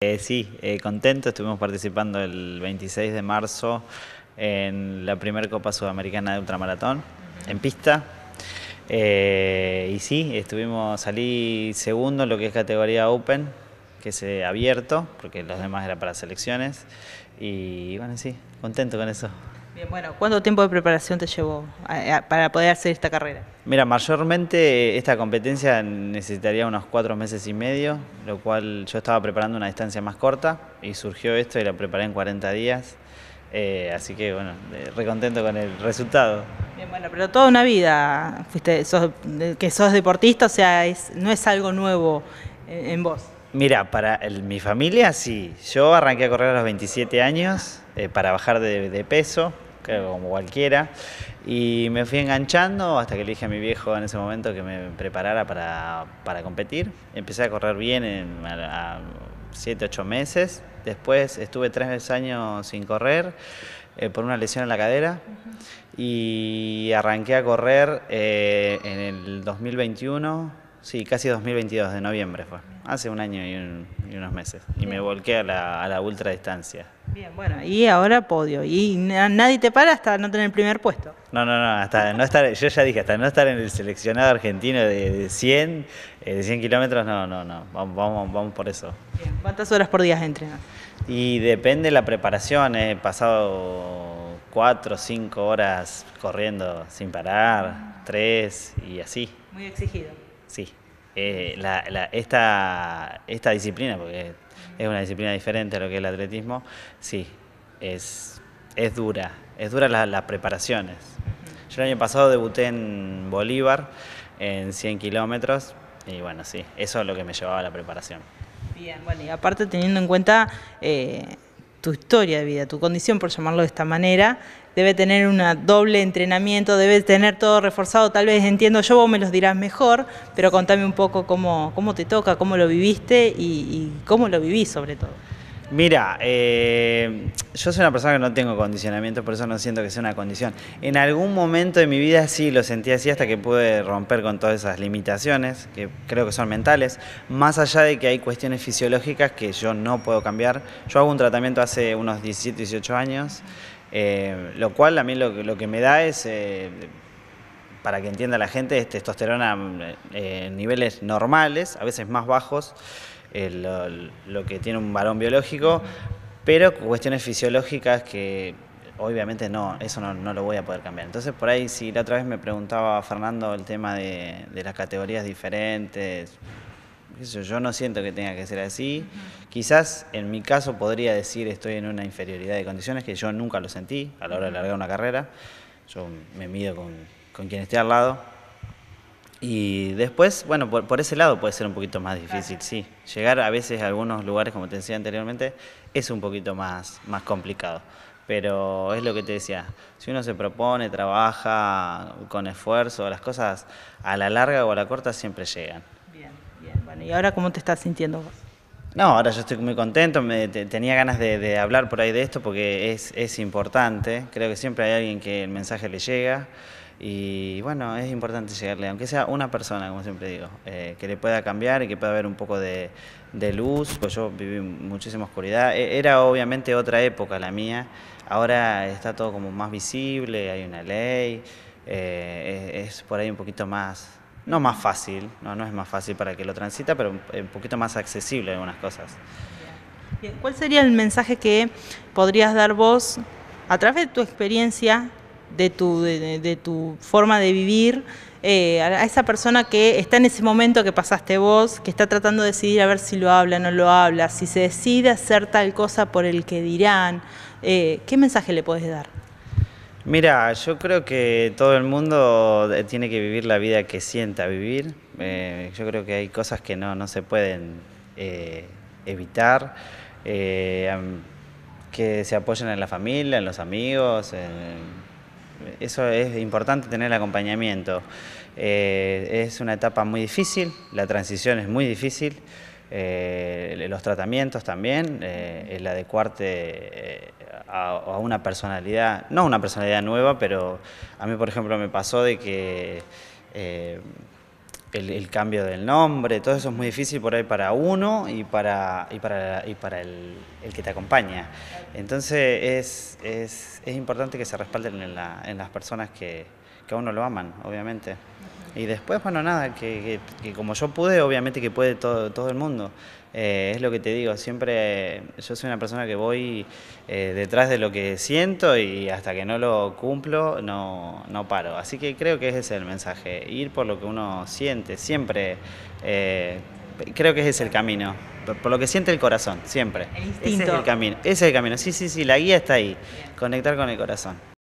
Eh, sí, eh, contento, estuvimos participando el 26 de marzo en la primera Copa Sudamericana de Ultramaratón, en pista. Eh, y sí, estuvimos, salí segundo en lo que es categoría Open, que es abierto, porque los demás era para selecciones. Y bueno, sí, contento con eso. Bien, bueno, ¿cuánto tiempo de preparación te llevó para poder hacer esta carrera? Mira, mayormente esta competencia necesitaría unos cuatro meses y medio, lo cual yo estaba preparando una distancia más corta y surgió esto y la preparé en 40 días. Eh, así que bueno, recontento con el resultado. Bien, bueno, pero toda una vida fuiste, que sos deportista, o sea, no es algo nuevo en, vos. Mira, para mi familia sí. Yo arranqué a correr a los 27 años eh, para bajar de peso, como cualquiera. Y me fui enganchando hasta que le dije a mi viejo en ese momento que me preparara para, para competir. Empecé a correr bien en, a 7, 8 meses. Después estuve 3 años sin correr eh, por una lesión en la cadera. Y arranqué a correr eh, en el 2021 Sí, casi 2022, de noviembre fue. Hace un año y, unos meses. Y me volqué a la, a la ultra distancia. Bien, bueno, y ahora podio. Y nadie te para hasta no tener el primer puesto. No, no, no, hasta no estar, yo ya dije, hasta no estar en el seleccionado argentino de, 100, eh, de 100 kilómetros, no, no, no, vamos, vamos, vamos por eso. Bien. ¿Cuántas horas por día entrenas? Y depende de la preparación, he pasado 4 o 5 horas corriendo sin parar, 3 y así. Muy exigido. Sí, eh, esta, esta disciplina, porque es una disciplina diferente a lo que es el atletismo, sí, es, es dura, es dura las preparaciones. Yo el año pasado debuté en Bolívar en 100 kilómetros y bueno, sí, eso es lo que me llevaba a la preparación. Bien, bueno, y aparte teniendo en cuenta eh, tu historia de vida, tu condición, por llamarlo de esta manera, debe tener un doble entrenamiento, debe tener todo reforzado, tal vez entiendo yo, vos me los dirás mejor, pero contame un poco cómo, cómo te toca, cómo lo viviste y, cómo lo vivís sobre todo. Mira, eh, yo soy una persona que no tengo condicionamiento, por eso no siento que sea una condición. En algún momento de mi vida sí lo sentí así hasta que pude romper con todas esas limitaciones, que creo que son mentales, más allá de que hay cuestiones fisiológicas que yo no puedo cambiar. Yo hago un tratamiento hace unos 17, 18 años eh, lo cual a mí lo, que me da es, eh, para que entienda la gente, es testosterona eh, en niveles normales, a veces más bajos, lo, que tiene un varón biológico, pero cuestiones fisiológicas que obviamente no, eso no, lo voy a poder cambiar. Entonces por ahí si la otra vez me preguntaba Fernando el tema de las categorías diferentes, yo no siento que tenga que ser así. Quizás en mi caso podría decir estoy en una inferioridad de condiciones que yo nunca lo sentí a la hora de largar una carrera. Yo me mido con, quien esté al lado. Y después, bueno, por, ese lado puede ser un poquito más difícil, sí. Llegar a veces a algunos lugares, como te decía anteriormente, es un poquito más, más complicado. Pero es lo que te decía, si uno se propone, trabaja con esfuerzo, las cosas a la larga o a la corta siempre llegan. Bueno, ¿y ahora cómo te estás sintiendo vos? No, ahora yo estoy muy contento, tenía ganas de, hablar por ahí de esto porque es, es importante, creo que siempre hay alguien que el mensaje le llega y bueno, es importante llegarle, aunque sea una persona, como siempre digo, eh, que le pueda cambiar y que pueda haber un poco de, luz, pues yo viví muchísima oscuridad, e, era obviamente otra época la mía, ahora está todo como más visible, hay una ley, eh, es por ahí un poquito más no más fácil, no, no es más fácil para que lo transita, pero un poquito más accesible algunas cosas. ¿Cuál sería el mensaje que podrías dar vos a través de tu experiencia, de tu, de, tu forma de vivir, eh, a esa persona que está en ese momento que pasaste vos, que está tratando de decidir a ver si lo habla o no lo habla, si se decide hacer tal cosa por el que dirán? Eh, ¿Qué mensaje le podés dar? Mira, yo creo que todo el mundo eh, tiene que vivir la vida que sienta vivir. Eh, yo creo que hay cosas que no, se pueden eh, evitar, que se apoyen en la familia, en los amigos. eso es importante tener el acompañamiento. es una etapa muy difícil, la transición es muy difícil. los tratamientos también, el adecuarte a, una personalidad, no una personalidad nueva, pero a mí, por ejemplo, me pasó de que eh, el, cambio del nombre, todo eso es muy difícil por ahí para uno y para, y para, y para el, que te acompaña. Entonces es, es, es importante que se respalden en, la, en las personas que, que, a uno lo aman, obviamente. Y después, bueno, nada, que, que, como yo pude, obviamente que puede todo, todo el mundo. Eh, es lo que te digo, siempre yo soy una persona que voy eh, detrás de lo que siento y hasta que no lo cumplo no, no, paro. Así que creo que ese es el mensaje, ir por lo que uno siente, siempre. Eh, creo que ese es el camino, por, lo que siente el corazón, siempre. El instinto. Ese es el camino, ese es el camino. Sí, sí, sí, la guía está ahí, conectar con el corazón.